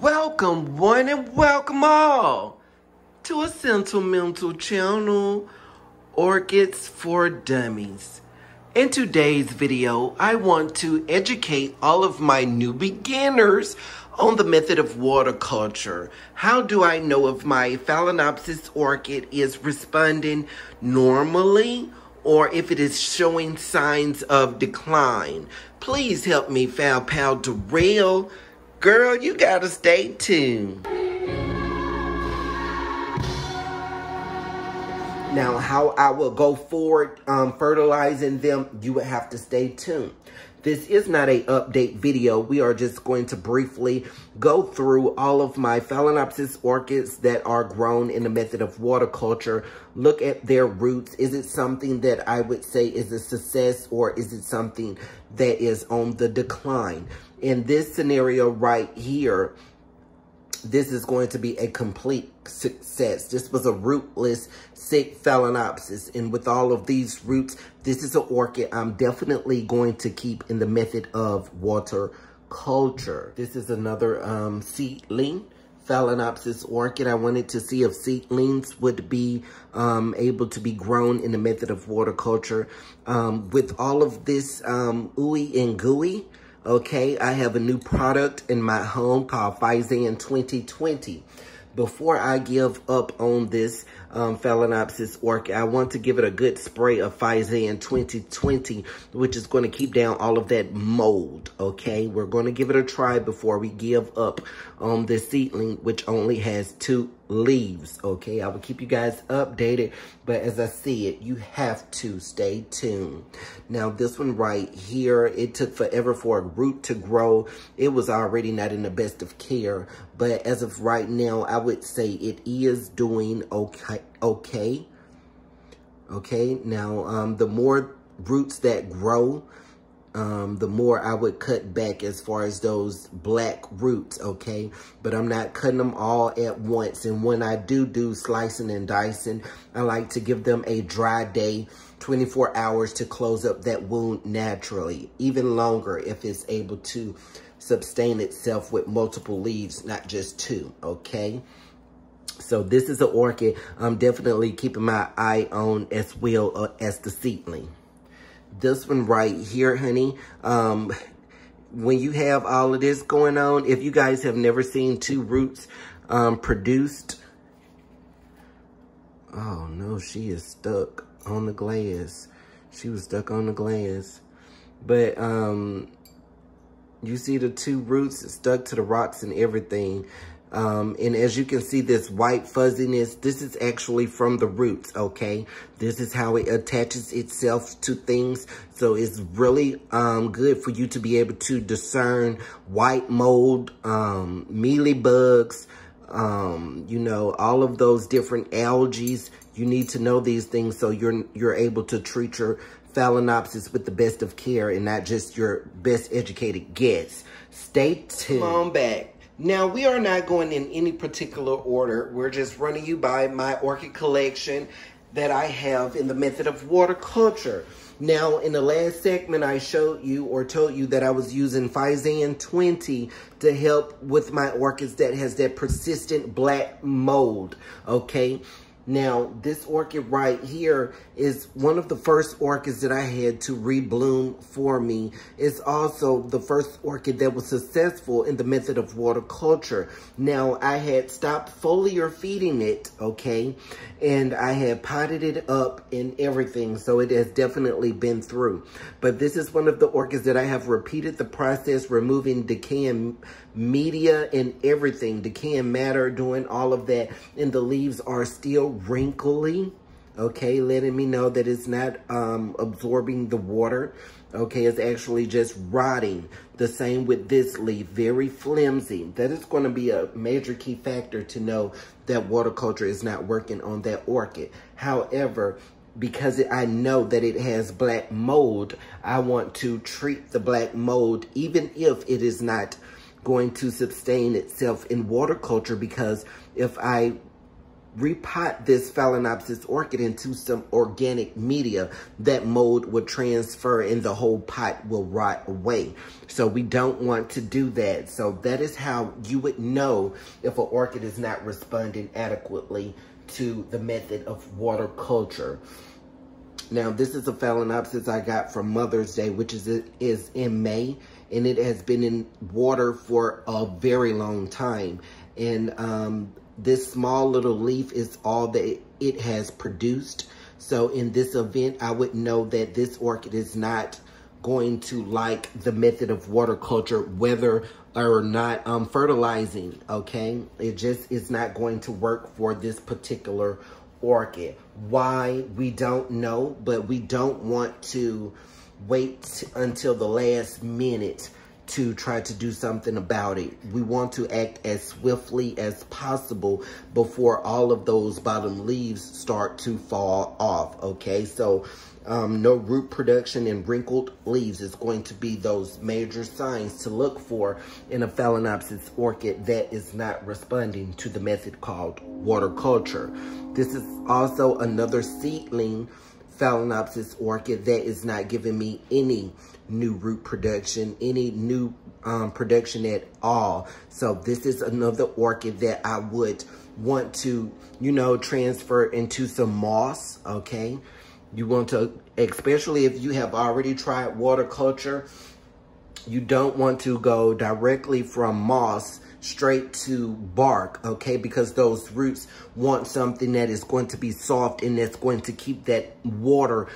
Welcome one and welcome all to a sentimental channel, Orchids for Dummies. In today's video, I want to educate all of my new beginners on the method of water culture. How do I know if my Phalaenopsis orchid is responding normally or if it is showing signs of decline? Please help me, Phal Pal Darrell. Girl, you gotta stay tuned. Now, how I will go forward um, fertilizing them, you would have to stay tuned. This is not a update video. We are just going to briefly go through all of my Phalaenopsis orchids that are grown in the method of water culture. Look at their roots. Is it something that I would say is a success or is it something that is on the decline? In this scenario right here, this is going to be a complete success. This was a rootless, sick phalaenopsis. And with all of these roots, this is an orchid I'm definitely going to keep in the method of water culture. This is another um, seedling. Phalaenopsis orchid. I wanted to see if seedlings would be um, able to be grown in the method of water culture. Um, with all of this um, ooey and gooey, Okay, I have a new product in my home called Physan 2020. Before I give up on this um, Phalaenopsis orchid, I want to give it a good spray of Physan 2020, which is going to keep down all of that mold, okay? We're going to give it a try before we give up on this seedling, which only has two leaves, okay? I will keep you guys updated, but as I see it, you have to stay tuned. Now, this one right here, it took forever for a root to grow. It was already not in the best of care, but as of right now, I would say it is doing okay. Okay, okay? now um, the more roots that grow, um, the more I would cut back as far as those black roots, okay? But I'm not cutting them all at once. And when I do do slicing and dicing, I like to give them a dry day, 24 hours to close up that wound naturally. Even longer if it's able to sustain itself with multiple leaves, not just two, okay? So this is an orchid I'm definitely keeping my eye on as well uh, as the seedling this one right here, honey. Um, when you have all of this going on, if you guys have never seen two roots um, produced, oh no, she is stuck on the glass. She was stuck on the glass. But um, you see the two roots stuck to the rocks and everything. Um, and as you can see, this white fuzziness, this is actually from the roots, okay? This is how it attaches itself to things. So it's really um, good for you to be able to discern white mold, um, mealy bugs, um, you know, all of those different algae. You need to know these things so you're, you're able to treat your Phalaenopsis with the best of care and not just your best educated guess. Stay tuned. Come on back. Now, we are not going in any particular order. We're just running you by my orchid collection that I have in the method of water culture. Now, in the last segment, I showed you or told you that I was using Physan 20 to help with my orchids that has that persistent black mold, okay? Now, this orchid right here is one of the first orchids that I had to rebloom for me. It's also the first orchid that was successful in the method of water culture. Now, I had stopped foliar feeding it, okay? And I had potted it up and everything, so it has definitely been through. But this is one of the orchids that I have repeated the process, removing decaying media and everything, decaying matter, doing all of that. And the leaves are still wrinkly, okay, letting me know that it's not um, absorbing the water, okay, it's actually just rotting. The same with this leaf, very flimsy. That is going to be a major key factor to know that water culture is not working on that orchid. However, because it, I know that it has black mold, I want to treat the black mold even if it is not going to sustain itself in water culture because if I repot this Phalaenopsis orchid into some organic media, that mold will transfer and the whole pot will rot away. So we don't want to do that. So that is how you would know if an orchid is not responding adequately to the method of water culture. Now, this is a Phalaenopsis I got from Mother's Day, which is, is in May, and it has been in water for a very long time. And um, this small little leaf is all that it has produced. So in this event, I would know that this orchid is not going to like the method of water culture, whether or not um, fertilizing, okay? It just is not going to work for this particular orchid. Why, we don't know, but we don't want to wait until the last minute to try to do something about it. We want to act as swiftly as possible before all of those bottom leaves start to fall off, okay? So um, no root production and wrinkled leaves is going to be those major signs to look for in a Phalaenopsis orchid that is not responding to the method called water culture. This is also another seedling Phalaenopsis orchid that is not giving me any new root production, any new um, production at all. So this is another orchid that I would want to, you know, transfer into some moss, okay? You want to, especially if you have already tried water culture, you don't want to go directly from moss straight to bark, okay? Because those roots want something that is going to be soft and that's going to keep that water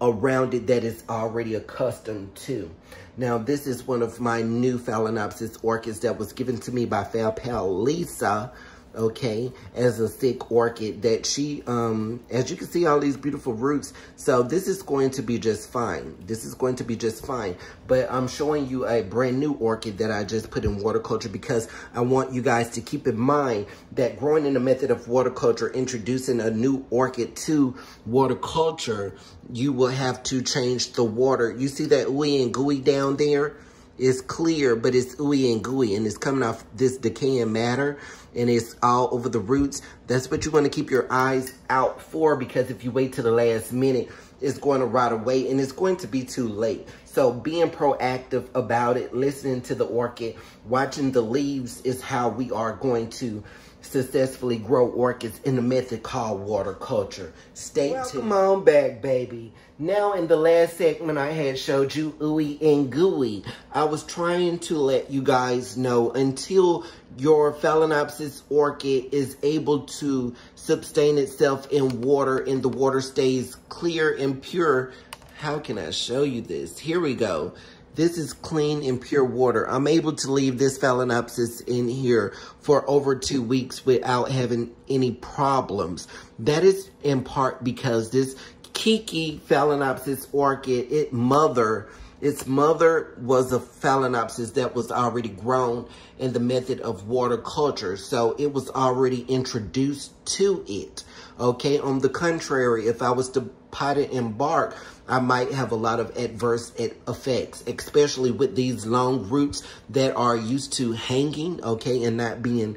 around it that is already accustomed to. Now, this is one of my new Phalaenopsis orchids that was given to me by Phal Pal Lisa okay, as a thick orchid that she, um, as you can see all these beautiful roots. So this is going to be just fine. This is going to be just fine. But I'm showing you a brand new orchid that I just put in water culture because I want you guys to keep in mind that growing in the method of water culture, introducing a new orchid to water culture, you will have to change the water. You see that ooey and gooey down there? It's clear, but it's ooey and gooey, and it's coming off this decaying matter, and it's all over the roots. That's what you want to keep your eyes out for, because if you wait to the last minute, it's going to rot away, and it's going to be too late. So being proactive about it, listening to the orchid, watching the leaves is how we are going to successfully grow orchids in the method called water culture. Stay Welcome tuned. on back, baby. Now, in the last segment, I had showed you ooey and gooey. I was trying to let you guys know until your Phalaenopsis orchid is able to sustain itself in water and the water stays clear and pure. How can I show you this? Here we go. This is clean and pure water. I'm able to leave this Phalaenopsis in here for over two weeks without having any problems. That is in part because this keiki Phalaenopsis orchid, it mother, its mother was a Phalaenopsis that was already grown in the method of water culture. So it was already introduced to it. Okay, on the contrary, if I was to pot it in bark, I might have a lot of adverse effects, especially with these long roots that are used to hanging, okay, and not being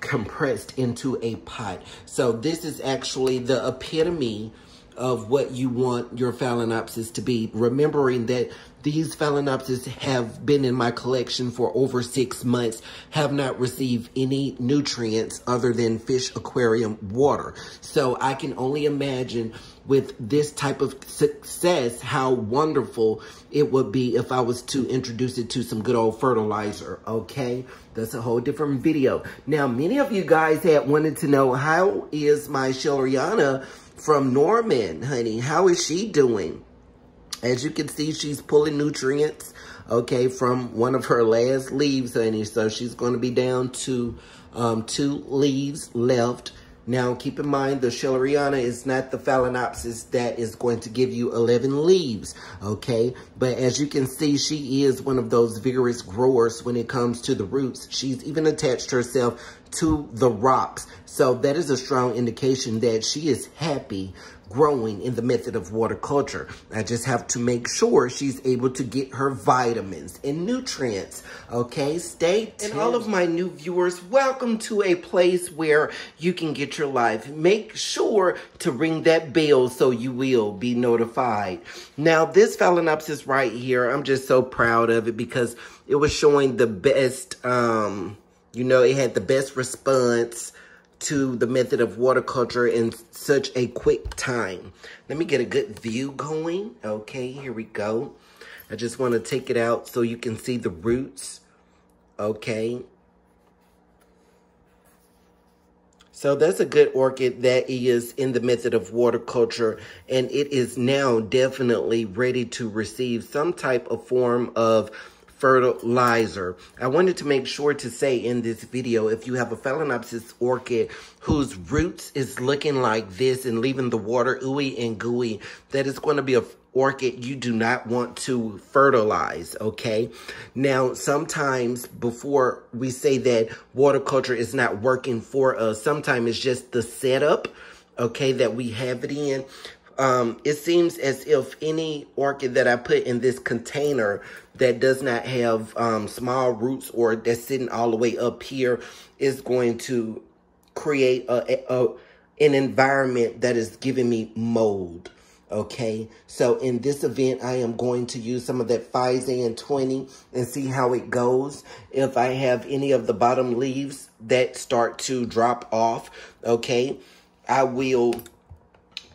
compressed into a pot. So this is actually the epitome of what you want your Phalaenopsis to be, remembering that these Phalaenopsis have been in my collection for over six months, have not received any nutrients other than fish aquarium water. So I can only imagine with this type of success, how wonderful it would be if I was to introduce it to some good old fertilizer, okay? That's a whole different video. Now, many of you guys had wanted to know, how is my Schilleriana from Norman, honey? How is she doing? As you can see, she's pulling nutrients, okay, from one of her last leaves, honey. So she's going to be down to um, two leaves left. Now, keep in mind, the Schilleriana is not the Phalaenopsis that is going to give you 11 leaves, okay? But as you can see, she is one of those vigorous growers when it comes to the roots. She's even attached herself to the rocks. So that is a strong indication that she is happy growing in the method of water culture. I just have to make sure she's able to get her vitamins and nutrients. Okay, stay tuned. And all of my new viewers, welcome to a place where you can get your life. Make sure to ring that bell so you will be notified. Now, this Phalaenopsis right here, I'm just so proud of it because it was showing the best, um, you know, it had the best response to the method of water culture in such a quick time. Let me get a good view going. Okay, here we go. I just want to take it out so you can see the roots. Okay. So that's a good orchid that is in the method of water culture and it is now definitely ready to receive some type of form of fertilizer. I wanted to make sure to say in this video, if you have a Phalaenopsis orchid whose roots is looking like this and leaving the water ooey and gooey, that is going to be a orchid you do not want to fertilize, okay? Now, sometimes before we say that water culture is not working for us, sometimes it's just the setup, okay, that we have it in um, it seems as if any orchid that I put in this container that does not have um, small roots or that's sitting all the way up here is going to create a, a, an environment that is giving me mold. Okay, so in this event, I am going to use some of that and 20 and see how it goes. If I have any of the bottom leaves that start to drop off, okay, I will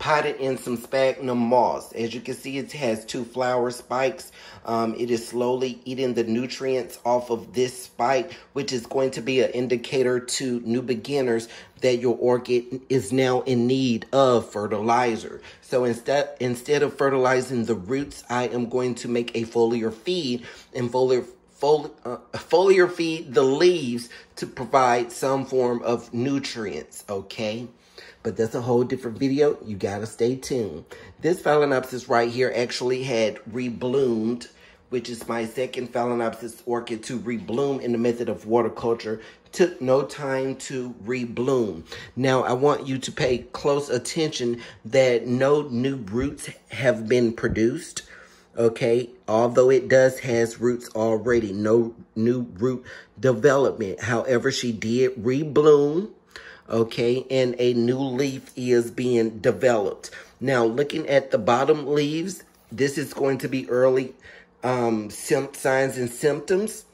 potted in some sphagnum moss. As you can see, it has two flower spikes. Um, it is slowly eating the nutrients off of this spike, which is going to be an indicator to new beginners that your orchid is now in need of fertilizer. So instead, instead of fertilizing the roots, I am going to make a foliar feed and foliar uh, foliar feed the leaves to provide some form of nutrients, okay? But that's a whole different video. You gotta stay tuned. This Phalaenopsis right here actually had rebloomed, which is my second Phalaenopsis orchid to rebloom in the method of water culture. Took no time to rebloom. Now, I want you to pay close attention that no new roots have been produced okay although it does has roots already no new root development however she did rebloom okay, and a new leaf is being developed. Now, looking at the bottom leaves, this is going to be early um, signs and symptoms.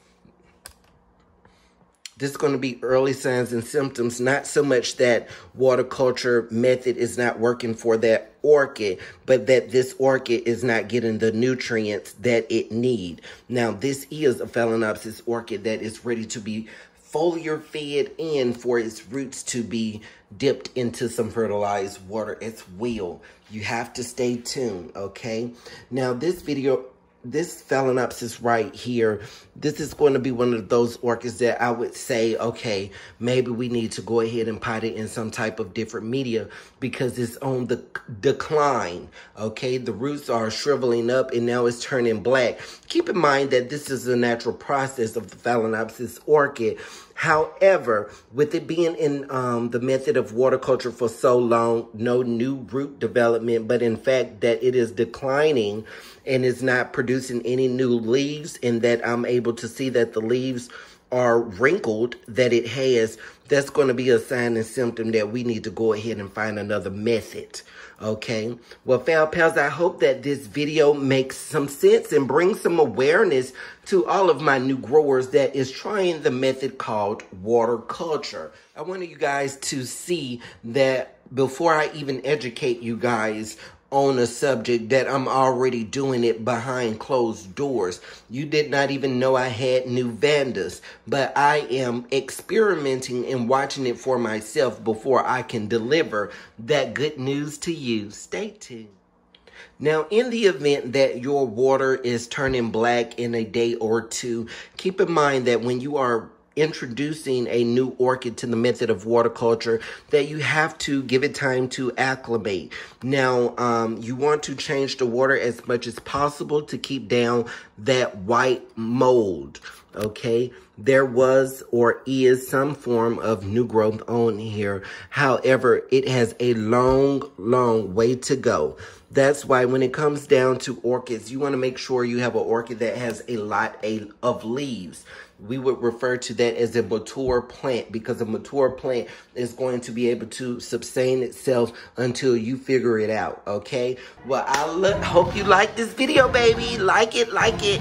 This is going to be early signs and symptoms, not so much that water culture method is not working for that orchid, but that this orchid is not getting the nutrients that it need. Now, this is a Phalaenopsis orchid that is ready to be foliar fed in for its roots to be dipped into some fertilized water as well. You have to stay tuned, okay? Now, this video this phalaenopsis right here, this is going to be one of those orchids that I would say, okay, maybe we need to go ahead and pot it in some type of different media because it's on the decline, okay? The roots are shriveling up and now it's turning black. Keep in mind that this is a natural process of the phalaenopsis orchid. However, with it being in um, the method of water culture for so long, no new root development, but in fact that it is declining and is not producing any new leaves and that I'm able to see that the leaves are wrinkled that it has, that's going to be a sign and symptom that we need to go ahead and find another method. Okay. Well, Phal Pals, I hope that this video makes some sense and brings some awareness to all of my new growers that is trying the method called water culture. I wanted you guys to see that before I even educate you guys on a subject that I'm already doing it behind closed doors. You did not even know I had new Vandas, but I am experimenting and watching it for myself before I can deliver that good news to you. Stay tuned. Now, in the event that your water is turning black in a day or two, keep in mind that when you are introducing a new orchid to the method of water culture that you have to give it time to acclimate. Now, um, you want to change the water as much as possible to keep down that white mold. okay? There was or is some form of new growth on here. However, it has a long, long way to go. That's why when it comes down to orchids, you want to make sure you have an orchid that has a lot of leaves. We would refer to that as a mature plant because a mature plant is going to be able to sustain itself until you figure it out, okay? Well, I hope you like this video, baby. Like it, like it.